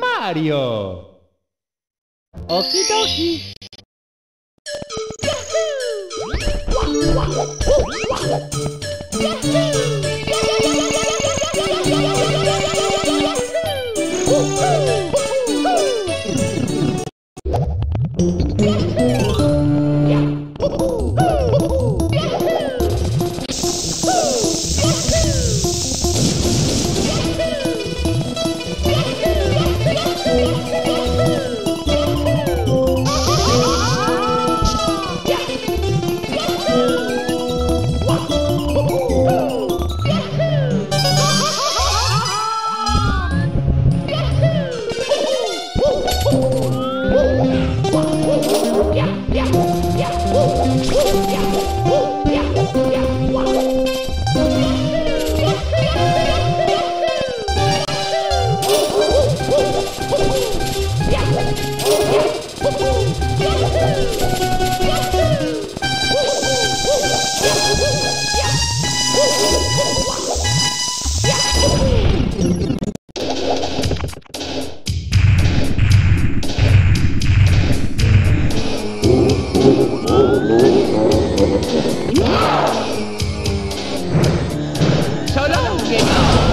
マリオおきどき Here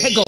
Hey, go.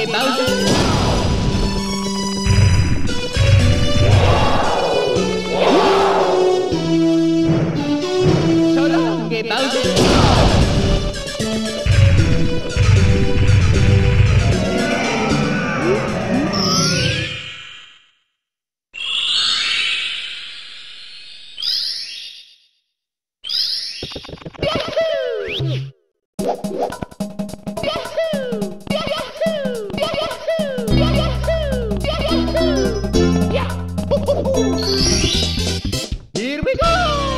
về bao giờ sau đó về bao giờ you Woo!